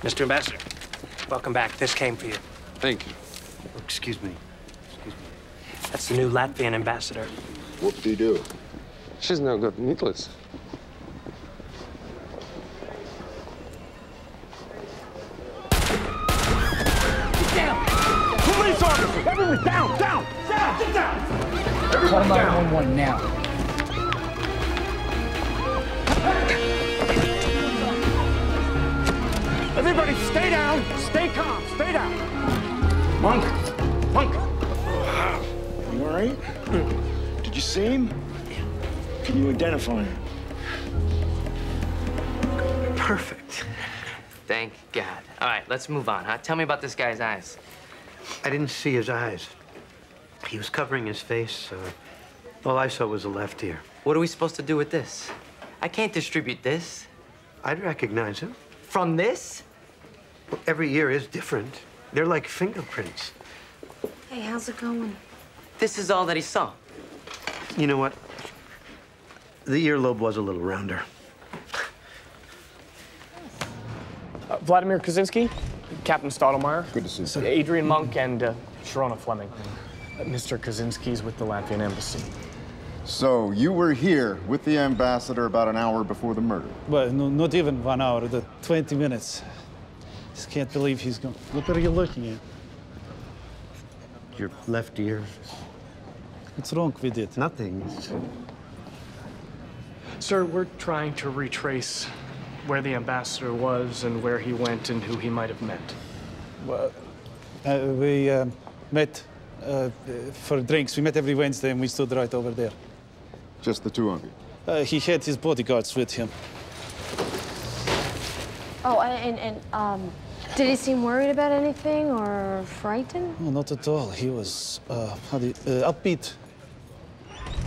Mr. Ambassador, welcome back. This came for you. Thank you. Oh, excuse me. Excuse me. That's the new Latvian ambassador. Whoop-de-doo. She's now got meatless. Police officers! Everyone down! Down! Down! Get down! Everyone down! One now. Everybody stay down! Stay calm! Stay down! Monk! Monk! You all right? Did you see him? Can you identify him? Perfect. Thank God. All right, let's move on, huh? Tell me about this guy's eyes. I didn't see his eyes. He was covering his face. Uh, all I saw was a left ear. What are we supposed to do with this? I can't distribute this. I'd recognize him. From this? Well, every ear is different. They're like fingerprints. Hey, how's it going? This is all that he saw. You know what? The earlobe was a little rounder. Uh, Vladimir Kaczynski, Captain Stottlemeyer. Good to see you. Adrian Monk and uh, Sharona Fleming. Uh, Mr. Kaczynski's with the Latvian embassy. So you were here with the ambassador about an hour before the murder. Well, no, not even one hour, the 20 minutes. Just can't believe he's gone. Look what are you looking at? Your left ear. What's wrong with it? Nothing. Sir, we're trying to retrace where the ambassador was and where he went and who he might have met. Well, uh, we um, met uh, for drinks. We met every Wednesday and we stood right over there. Just the two of you. Uh, he had his bodyguards with him. Oh, and, and um, did he seem worried about anything or frightened? No, not at all. He was uh, how do you, uh, upbeat.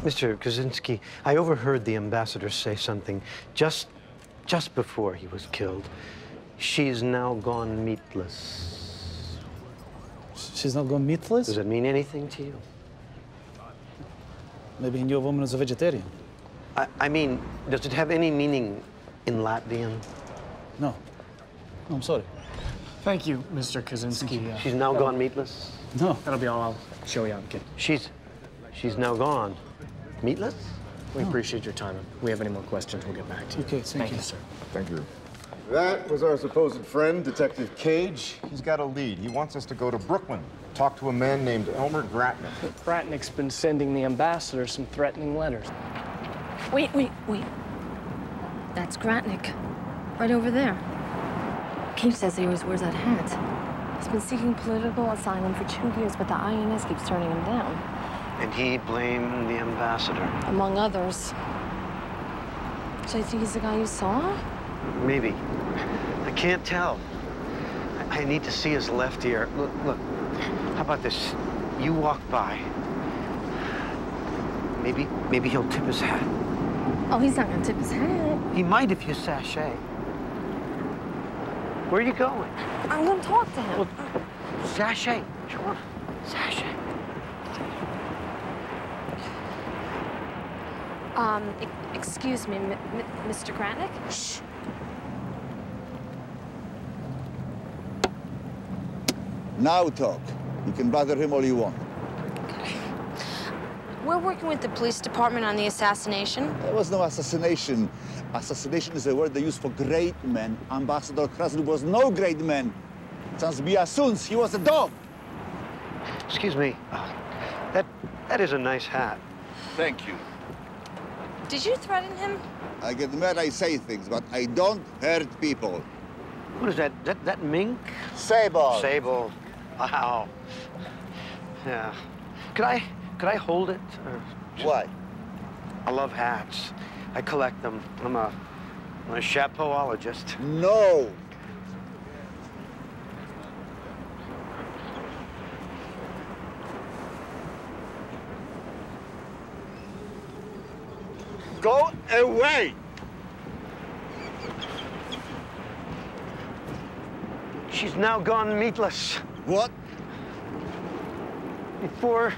Mr. Kaczynski, I overheard the ambassador say something just, just before he was killed. She's now gone meatless. She's not gone meatless? Does it mean anything to you? Maybe he knew a woman was a vegetarian. I, I mean, does it have any meaning in Latvian? No. No, I'm sorry. Thank you, Mr. Kaczynski. She's now gone meatless? No. that'll be all. I'll show you out, kid. She's, she's now gone meatless? We appreciate your time. If we have any more questions, we'll get back to you. Okay, thank you. sir. Thank you. That was our supposed friend, Detective Cage. He's got a lead. He wants us to go to Brooklyn, talk to a man named Elmer Gratnick. Bratnick's been sending the ambassador some threatening letters. Wait, wait, wait. That's Gratnik. Right over there. Cage says he always wears that hat. He's been seeking political asylum for two years, but the INS keeps turning him down, And he blamed the ambassador. among others. So you think he's the guy you saw? Maybe. I can't tell. I, I need to see his left ear. Look, look. How about this? You walk by. Maybe, maybe he'll tip his hat. Oh, he's not gonna tip his hat. He might if you sashay. Where are you going? I'm gonna talk to him. Sashay. Sure. Sashay. Um, e- excuse me, M- M- Mr. Granick? Shh. Now talk. You can bother him all you want. We're working with the police department on the assassination. There was no assassination. Assassination is a word they use for great men. Ambassador Krasnov was no great man. Transbiasuns, he was a dog. Excuse me. Uh, that, that is a nice hat. Thank you. Did you threaten him? I get mad I say things, but I don't hurt people. What is that? That, that mink? Sable. Sable. Wow. Yeah. Could I, could I hold it? Or Why? I love hats. I collect them. I'm a, I'm a chapeauologist. No. Go away! She's now gone meatless. What? Before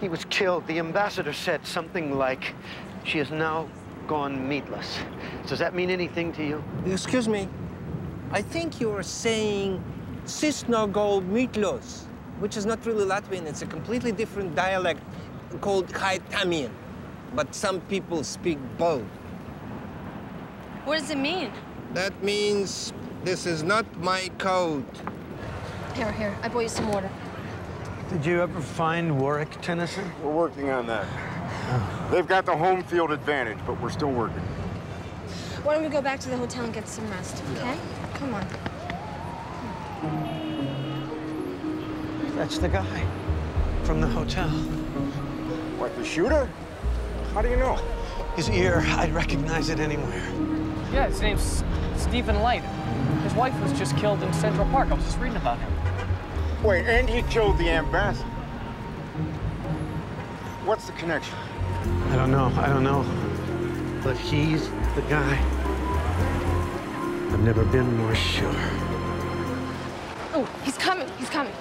he was killed, the ambassador said something like, she is now gone meatless. Does that mean anything to you? Excuse me. I think you're saying Sisnogo Mitlos, which is not really Latvian. It's a completely different dialect called High Haitamian. But some people speak both. What does it mean? That means this is not my code. Here, here, I bought you some water. Did you ever find Warrick, Tennyson? We're working on that. They've got the home field advantage, but we're still working. Why don't we go back to the hotel and get some rest, okay? Come on. That's the guy from the hotel. What, the shooter? How do you know? His ear, I'd recognize it anywhere. Yeah, his name's Stephen Light. His wife was just killed in Central Park. I was just reading about him. Wait, and he killed the ambassador. What's the connection? I don't know, I don't know. But he's the guy. I've never been more sure. Oh, he's coming, he's coming.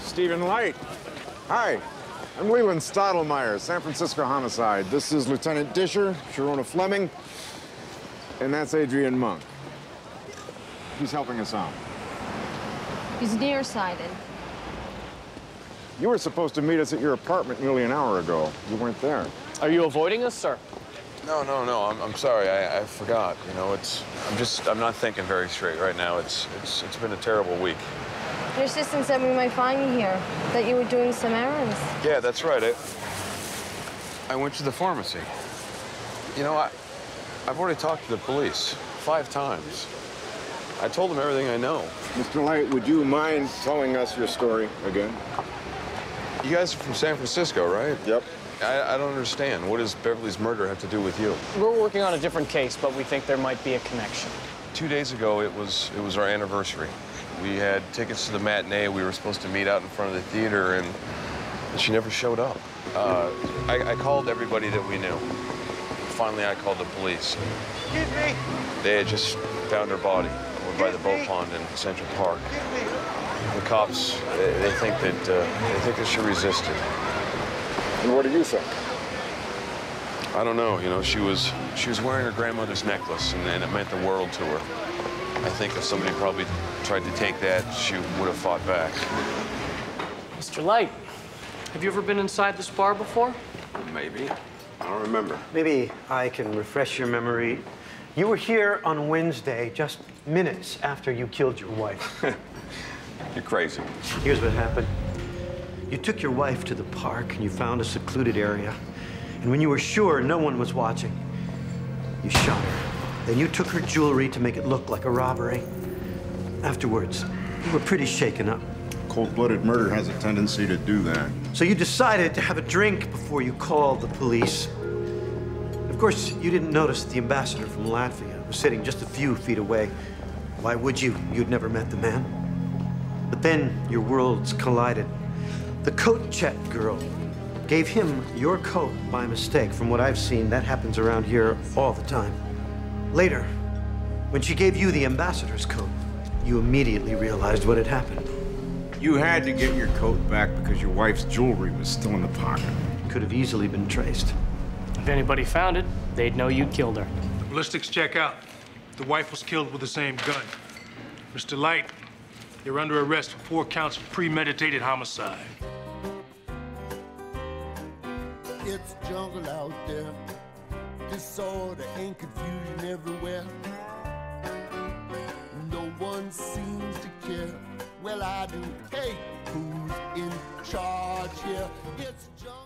Stephen Light. Hi, I'm Leland Stottlemeyer, San Francisco Homicide. This is Lieutenant Disher, Sharona Fleming, and that's Adrian Monk. He's helping us out. He's nearsighted. You were supposed to meet us at your apartment nearly an hour ago. You weren't there. Are you avoiding us, sir? No, no, no. I'm, I'm sorry. I, I forgot. You know, it's. I'm just. I'm not thinking very straight right now. It's. It's. It's been a terrible week. Your assistant said we might find you here, that you were doing some errands. Yeah, that's right. I. I went to the pharmacy. You know, I. I've already talked to the police five times. I told them everything I know. Mr. Light, would you mind telling us your story again? You guys are from San Francisco, right? Yep. I, I don't understand. What does Beverly's murder have to do with you? We're working on a different case, but we think there might be a connection. Two days ago, it was it was our anniversary. We had tickets to the matinee. We were supposed to meet out in front of the theater, and she never showed up. Uh, I, I called everybody that we knew. Finally, I called the police. Excuse me. They had just found her body over by the boat pond in Central Park. The cops, they, they think that uh, they think that she resisted. And what do you think? I don't know. You know, she was she was wearing her grandmother's necklace, and, and it meant the world to her. I think if somebody probably tried to take that, she would have fought back. Mr. Light, have you ever been inside this bar before? Maybe. I don't remember. Maybe I can refresh your memory. You were here on Wednesday, just minutes after you killed your wife. You're crazy. Here's what happened. You took your wife to the park and you found a secluded area. And when you were sure no one was watching, you shot her. Then you took her jewelry to make it look like a robbery. Afterwards, you were pretty shaken up. Cold-blooded murder has a tendency to do that. So you decided to have a drink before you called the police. Of course, you didn't notice the ambassador from Latvia was sitting just a few feet away. Why would you? You'd never met the man. But then your worlds collided. The coat check girl gave him your coat by mistake. From what I've seen, that happens around here all the time. Later, when she gave you the ambassador's coat, you immediately realized what had happened. You had to get your coat back because your wife's jewelry was still in the pocket. Could have easily been traced. If anybody found it, they'd know you killed her. The ballistics check out. The wife was killed with the same gun. Mr. Light, you're under arrest for four counts of premeditated homicide. It's jungle out there. Disorder and confusion everywhere. No one seems to care. Well, I do. Hey, who's in charge here? It's jungle.